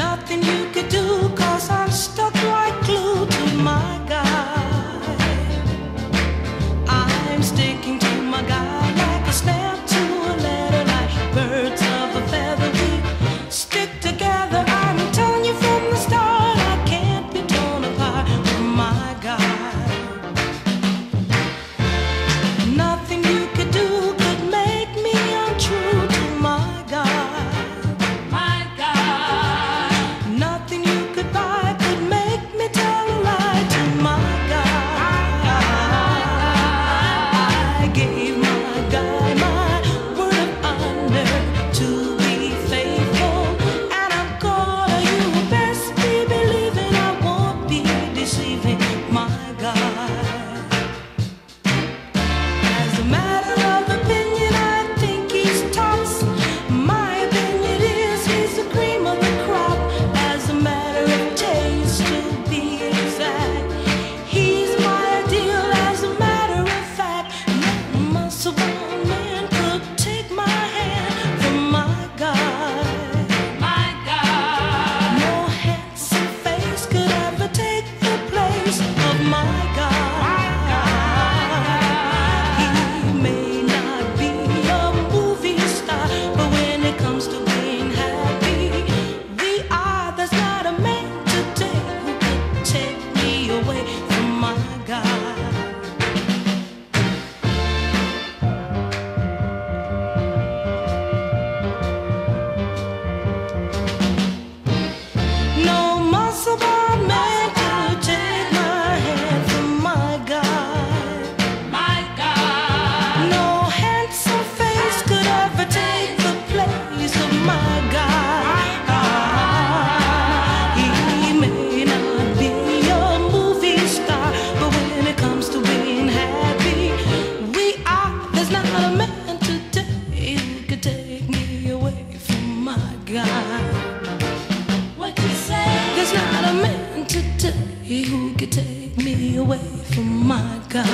Nothing of my tell me who could take me away from my God.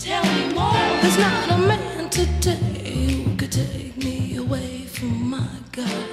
Tell me more. There's not a man today who could take me away from my God.